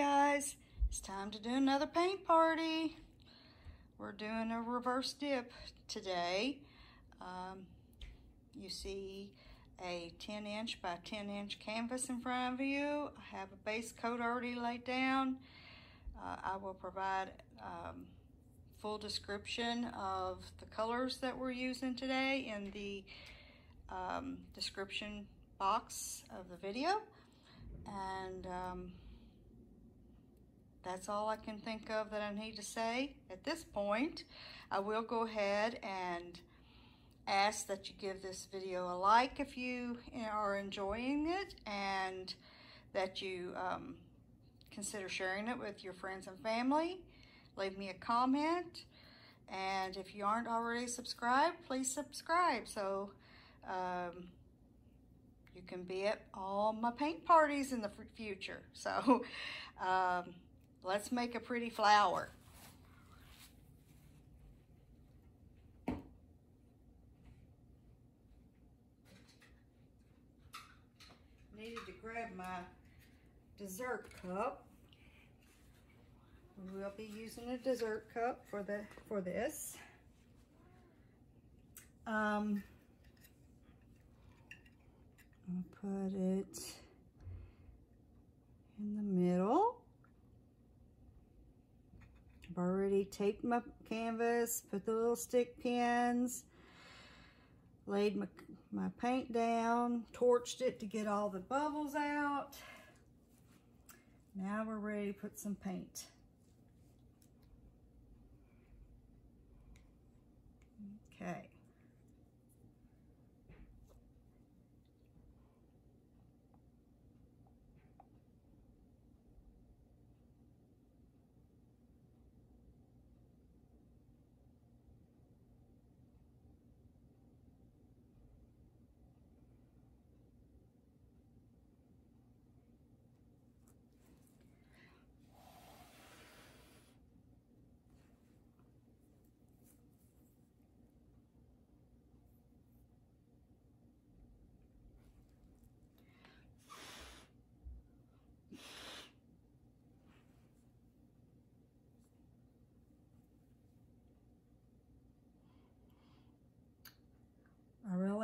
guys, it's time to do another paint party. We're doing a reverse dip today. Um, you see a 10 inch by 10 inch canvas in front of you. I have a base coat already laid down. Uh, I will provide um, full description of the colors that we're using today in the um, description box of the video. And um, that's all I can think of that I need to say at this point. I will go ahead and ask that you give this video a like if you are enjoying it and that you um, consider sharing it with your friends and family. Leave me a comment. And if you aren't already subscribed, please subscribe so um, you can be at all my paint parties in the future. So um, Let's make a pretty flower. Needed to grab my dessert cup. We'll be using a dessert cup for the for this. Um, I'll put it in the middle. I've already taped my canvas, put the little stick pins, laid my, my paint down, torched it to get all the bubbles out. Now we're ready to put some paint. Okay.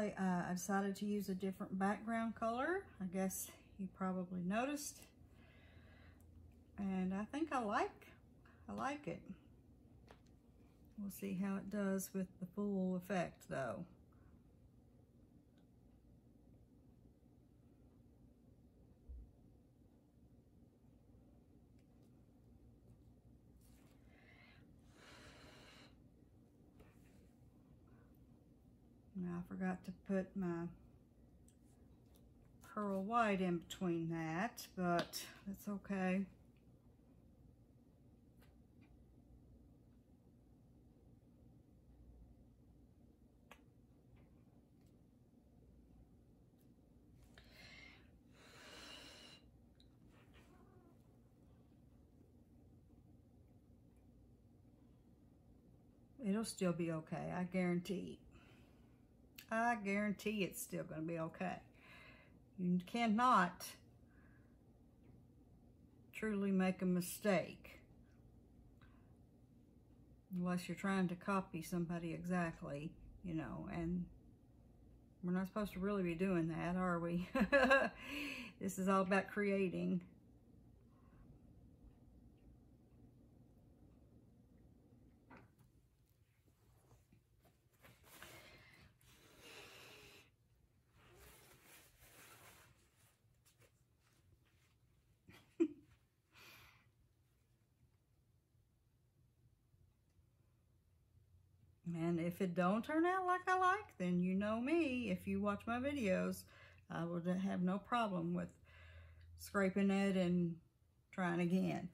I uh, I decided to use a different background color. I guess you probably noticed. And I think I like, I like it. We'll see how it does with the full effect though. Now I forgot to put my pearl white in between that, but that's okay. It'll still be okay, I guarantee. I guarantee it's still going to be okay. You cannot truly make a mistake unless you're trying to copy somebody exactly, you know, and we're not supposed to really be doing that, are we? this is all about creating. And if it don't turn out like I like, then you know me. If you watch my videos, I would have no problem with scraping it and trying again.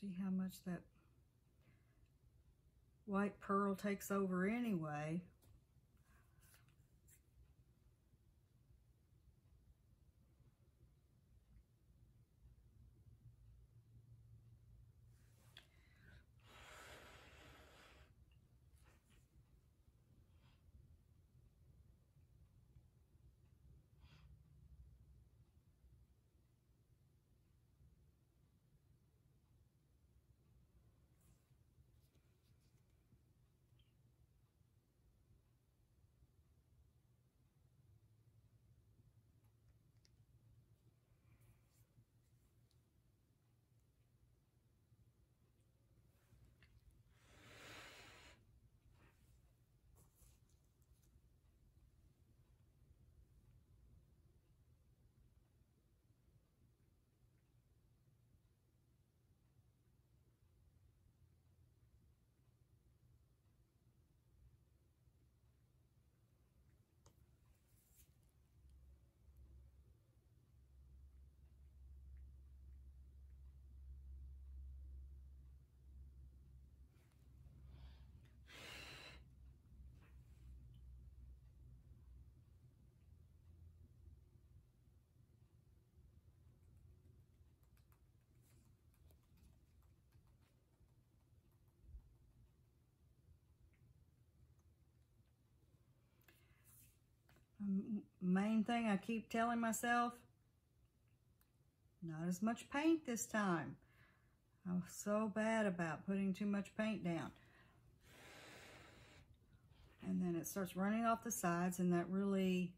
See how much that white pearl takes over anyway. Main thing I keep telling myself, not as much paint this time. I'm so bad about putting too much paint down. And then it starts running off the sides and that really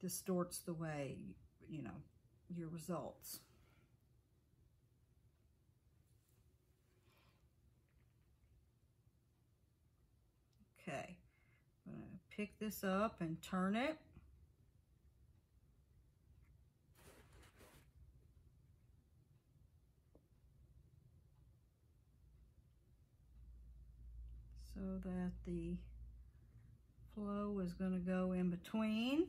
distorts the way, you know, your results. Okay, pick this up and turn it. so that the flow is going to go in between.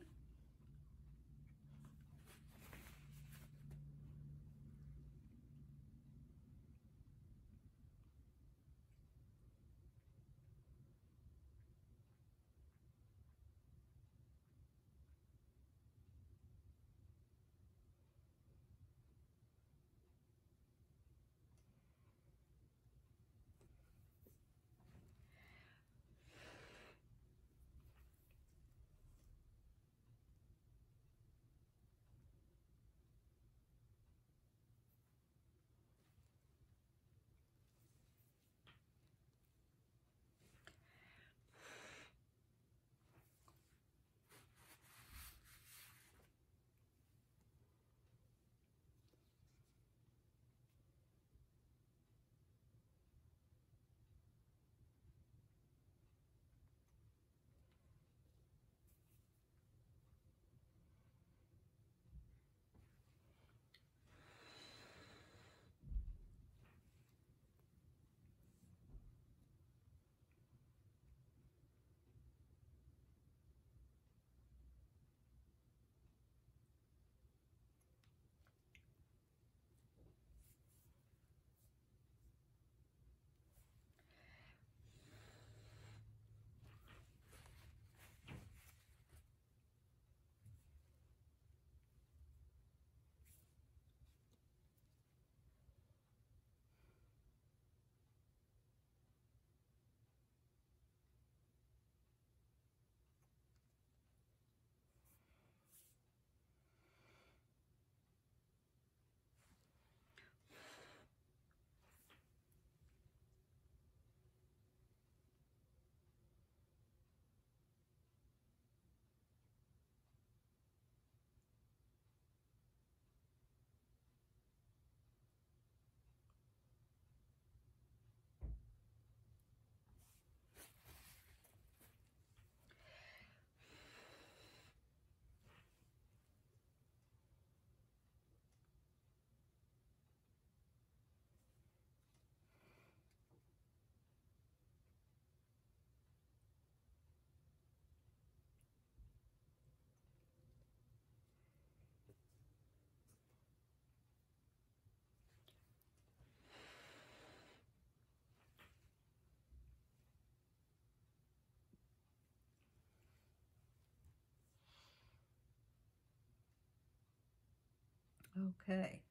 Okay,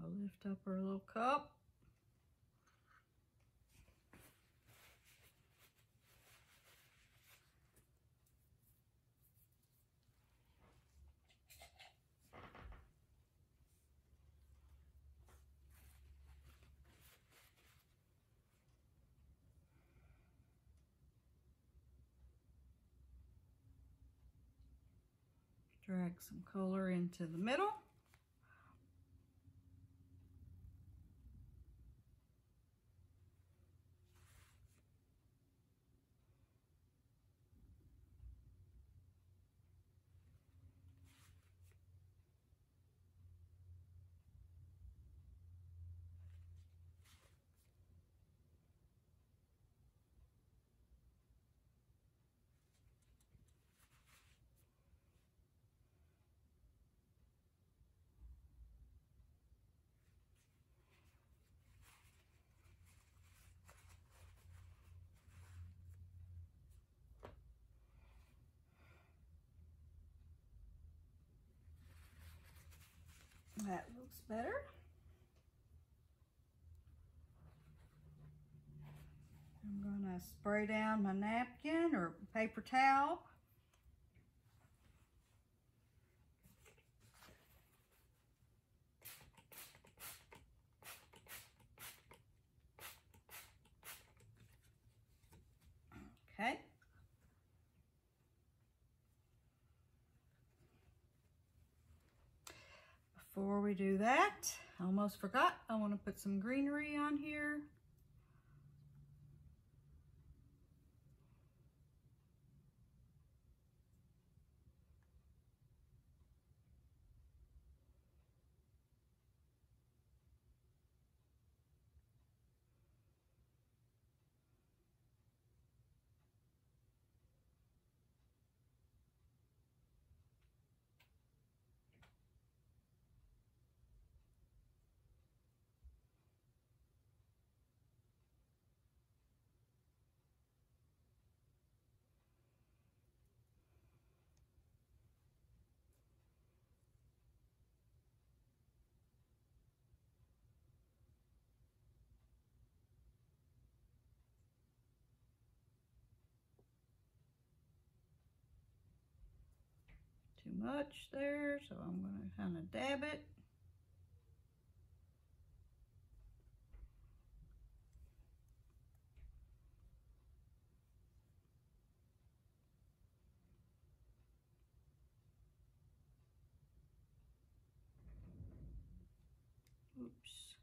I'll lift up our little cup. Drag some color into the middle. That looks better. I'm going to spray down my napkin or paper towel. Okay. Before we do that, I almost forgot, I want to put some greenery on here. too much there, so I'm going to kind of dab it. Oops.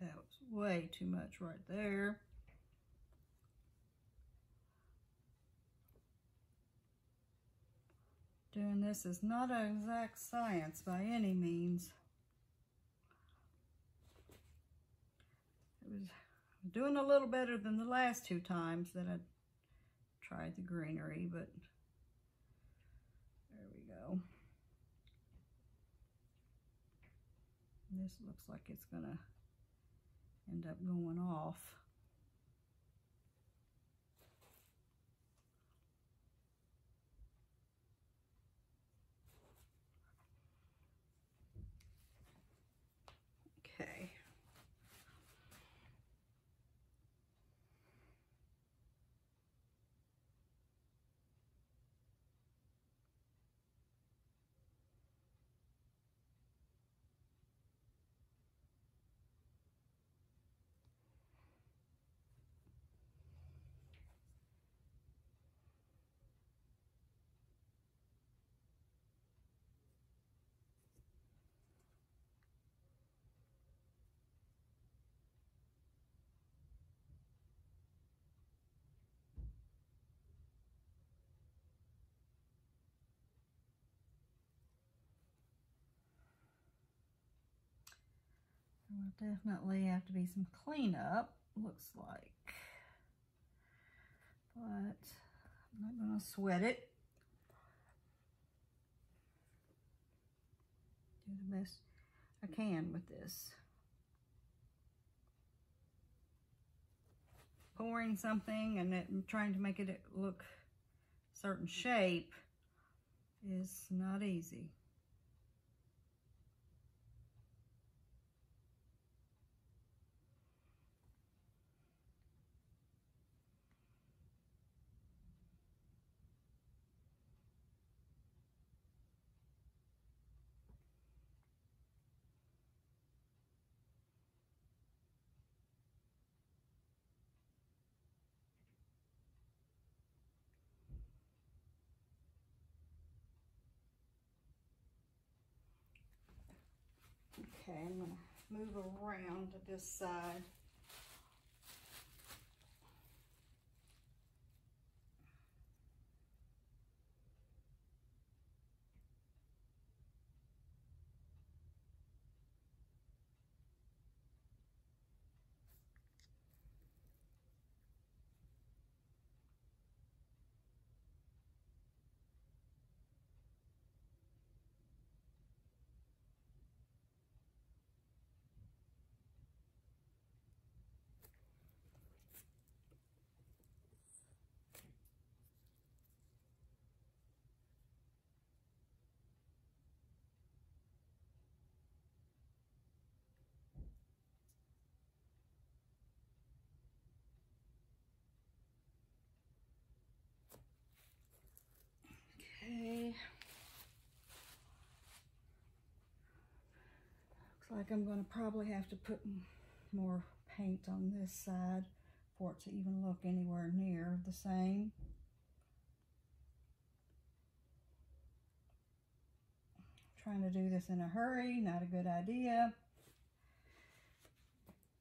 That was way too much right there. Doing this is not an exact science by any means. It was doing a little better than the last two times that I tried the greenery, but there we go. This looks like it's gonna end up going off. definitely have to be some cleanup, looks like. But I'm not going to sweat it. Do the best I can with this. Pouring something and it, trying to make it look certain shape is not easy. Okay, I'm going to move around to this side. Okay. Looks like I'm going to probably have to put more paint on this side for it to even look anywhere near the same. Trying to do this in a hurry, not a good idea.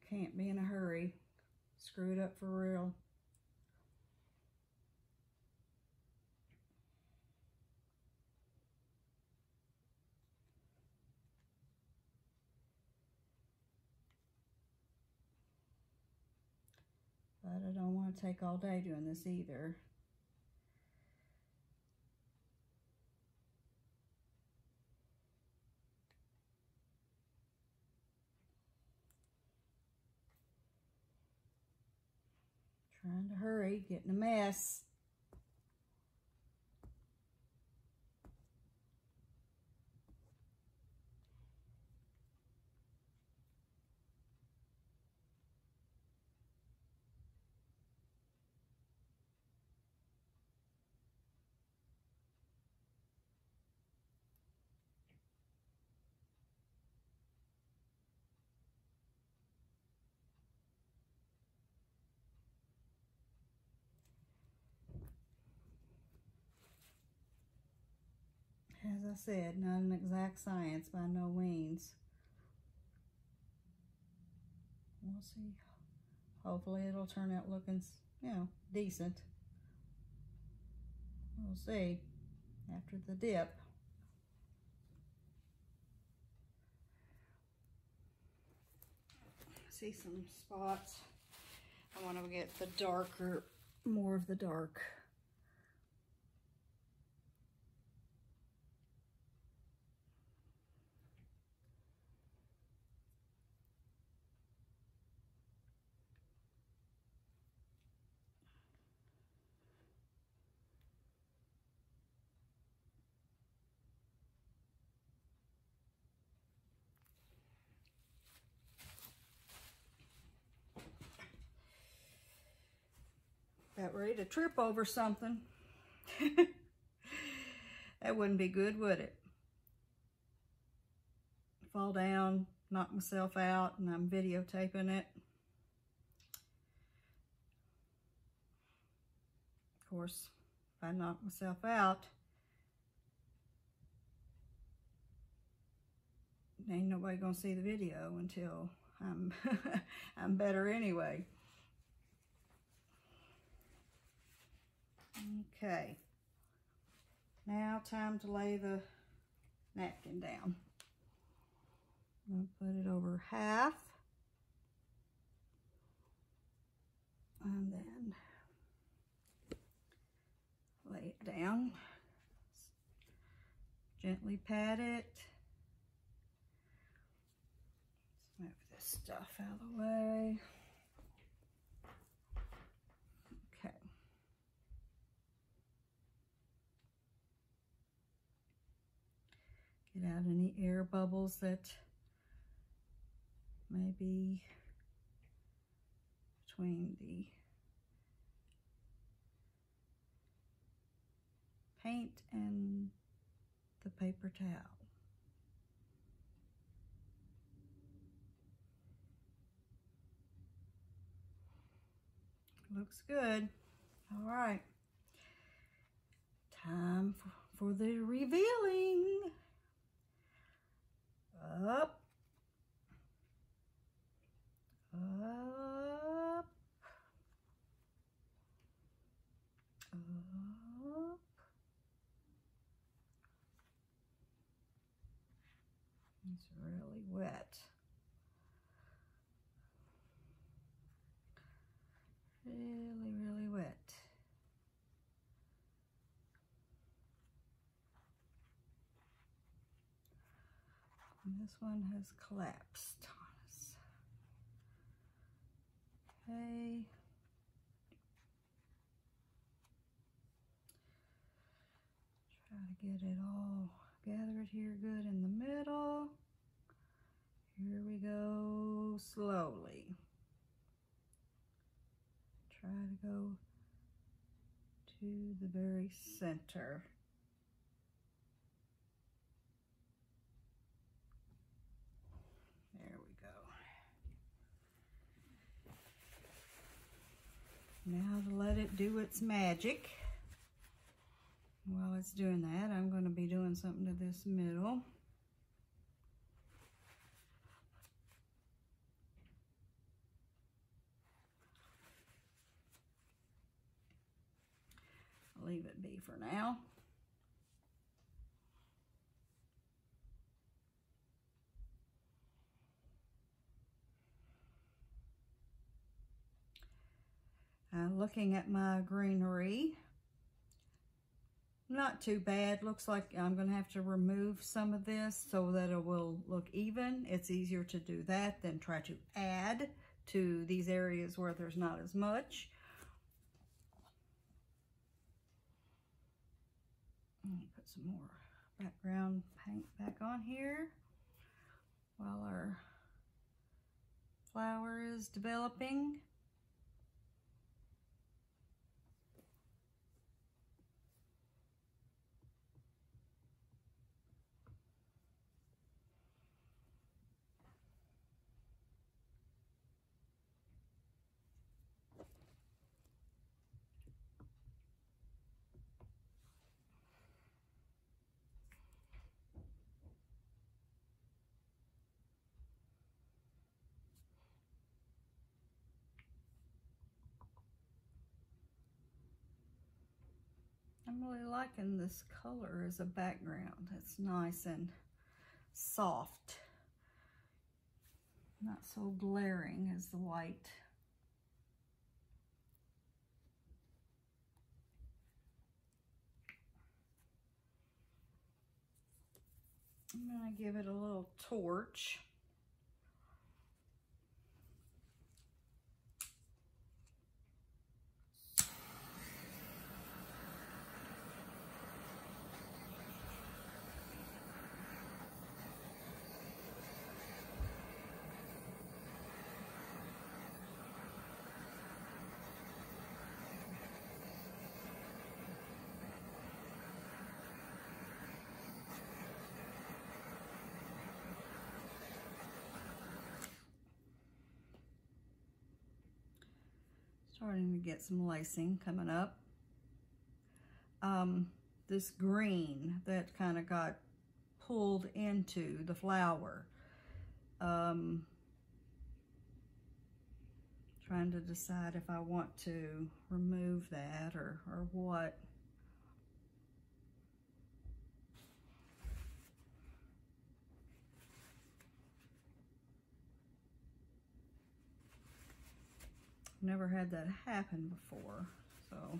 Can't be in a hurry. Screw it up for real. But I don't want to take all day doing this either. Trying to hurry, getting a mess. As I said, not an exact science by no means. We'll see. Hopefully it'll turn out looking, you know, decent. We'll see after the dip. See some spots. I want to get the darker, more of the dark. About ready to trip over something. that wouldn't be good, would it? Fall down, knock myself out, and I'm videotaping it. Of course, if I knock myself out, ain't nobody gonna see the video until I'm I'm better anyway. Okay. Now time to lay the napkin down. I'll put it over half. And then lay it down. Gently pat it. Move this stuff out of the way. Get out any air bubbles that may be between the paint and the paper towel. Looks good. All right. Time for, for the revealing. Up. Up. Up. It's really wet. Really, really wet. And this one has collapsed on us. Okay. Try to get it all gathered here good in the middle. Here we go slowly. Try to go to the very center. There we go. Now to let it do its magic. While it's doing that, I'm going to be doing something to this middle. Leave it be for now. Looking at my greenery, not too bad. Looks like I'm going to have to remove some of this so that it will look even. It's easier to do that than try to add to these areas where there's not as much. Put some more background paint back on here while our flower is developing. I'm really liking this color as a background. It's nice and soft. Not so glaring as the white. I'm going to give it a little torch. Starting to get some lacing coming up. Um, this green that kind of got pulled into the flower. Um, trying to decide if I want to remove that or, or what. Never had that happen before, so.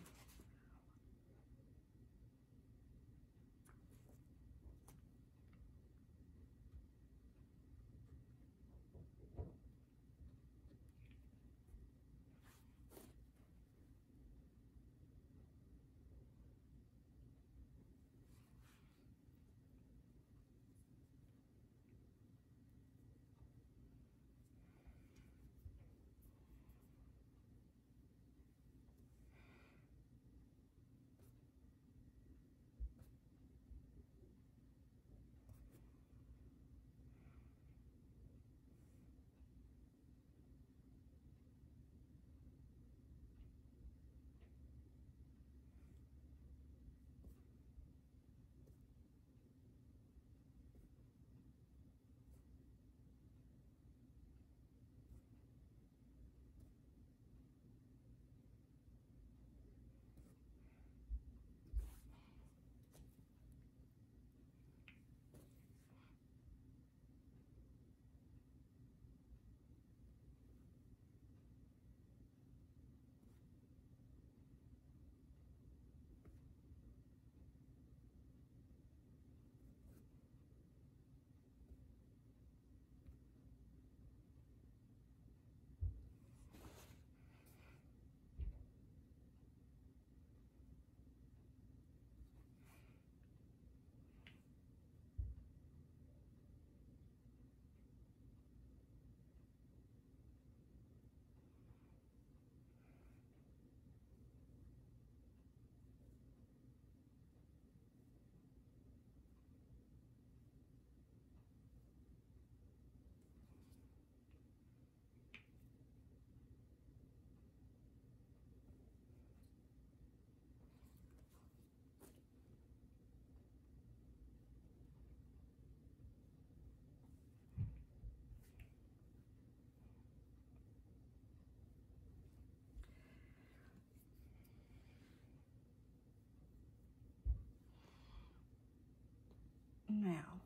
Now?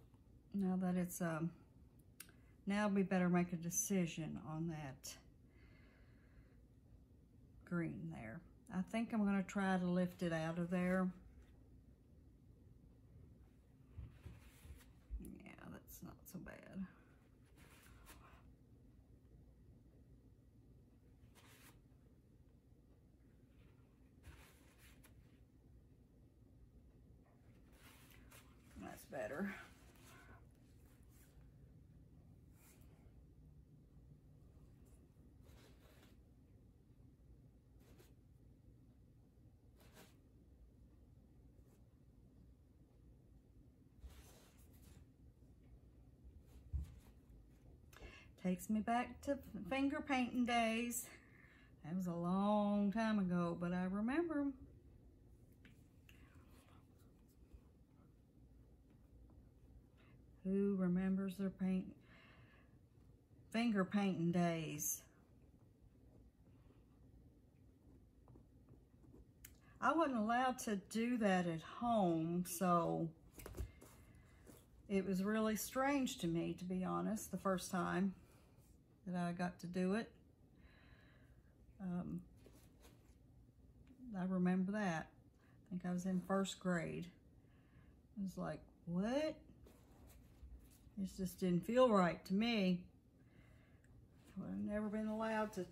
Now that it's, um, now we better make a decision on that green there. I think I'm going to try to lift it out of there. Yeah, that's not so bad. That's better. Takes me back to finger painting days. That was a long time ago, but I remember Who remembers their paint finger painting days? I wasn't allowed to do that at home, so it was really strange to me, to be honest, the first time that I got to do it. Um, I remember that. I think I was in first grade. It was like, what? It just didn't feel right to me. I've never been allowed to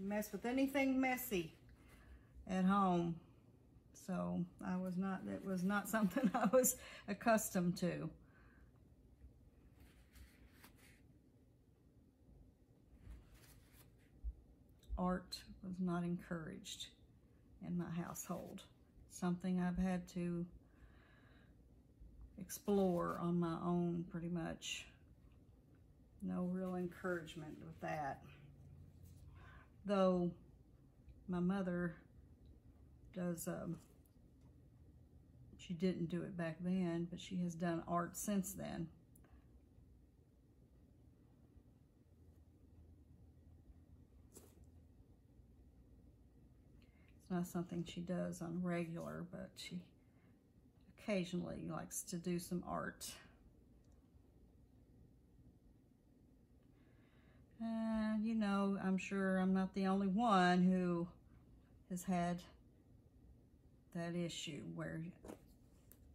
mess with anything messy at home. So I was not, it was not something I was accustomed to. Art was not encouraged in my household. Something I've had to explore on my own pretty much. No real encouragement with that. Though my mother does, um, she didn't do it back then, but she has done art since then. It's not something she does on regular, but she occasionally likes to do some art. And, you know, I'm sure I'm not the only one who has had that issue where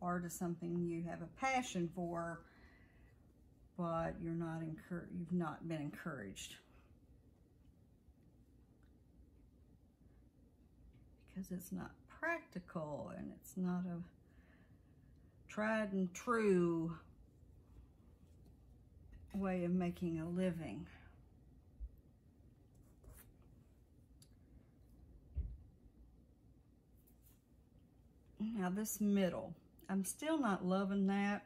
art is something you have a passion for, but you're not encouraged, you've not been encouraged. Because it's not practical and it's not a tried and true way of making a living. Now this middle, I'm still not loving that.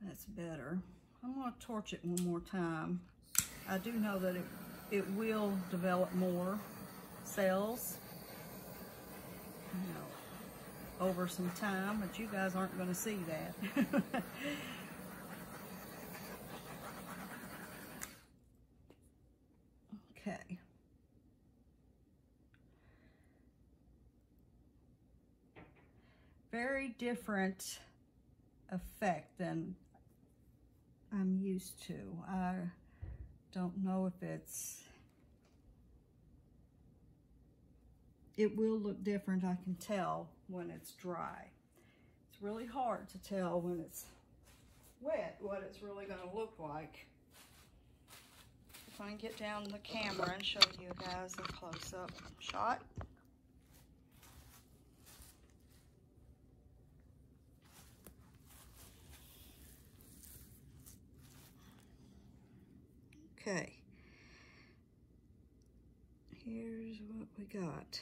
That's better. I'm going to torch it one more time. I do know that it, it will develop more cells you know, over some time, but you guys aren't going to see that. okay. Very different effect than I'm used to. I don't know if it's, it will look different, I can tell when it's dry. It's really hard to tell when it's wet what it's really going to look like. If I get down the camera and show you guys a close-up shot. Okay. Here's what we got.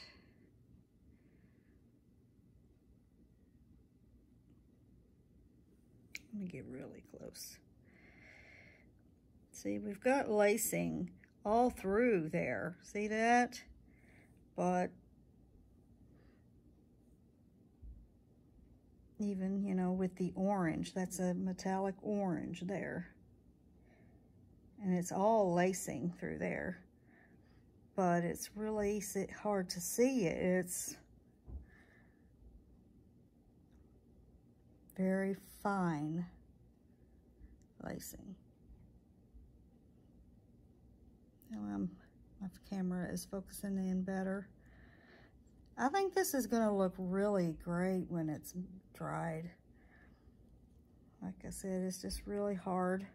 Let me get really close. See, we've got lacing all through there. See that? But even, you know, with the orange, that's a metallic orange there. And it's all lacing through there. But it's really hard to see it. It's very fine lacing. Now I'm, my camera is focusing in better. I think this is going to look really great when it's dried. Like I said, it's just really hard.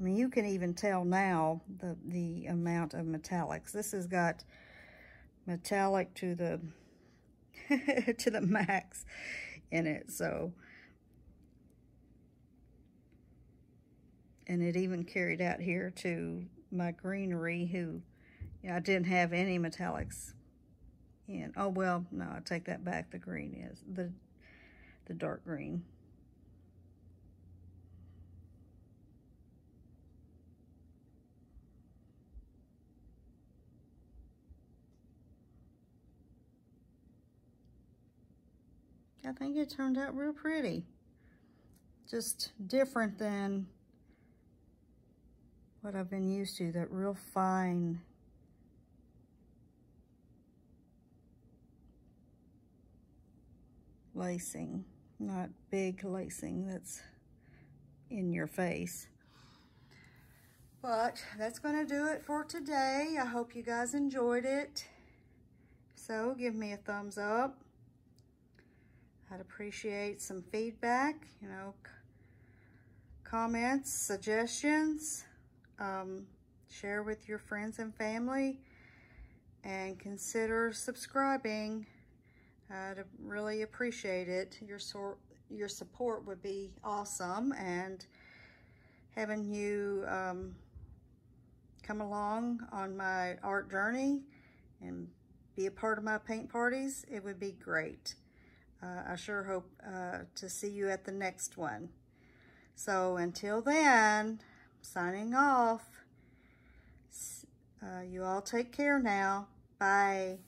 I mean, you can even tell now the, the amount of metallics. This has got metallic to the to the max in it, so and it even carried out here to my greenery who you know, I didn't have any metallics in. Oh well, no, I take that back. The green is the the dark green. I think it turned out real pretty. Just different than what I've been used to, that real fine lacing, not big lacing that's in your face. But that's going to do it for today. I hope you guys enjoyed it. So give me a thumbs up. I'd appreciate some feedback, you know, comments, suggestions. Um, share with your friends and family and consider subscribing. I'd really appreciate it. Your, sort, your support would be awesome and having you um, come along on my art journey and be a part of my paint parties, it would be great. Uh, I sure hope uh, to see you at the next one. So until then, signing off. Uh, you all take care now. Bye.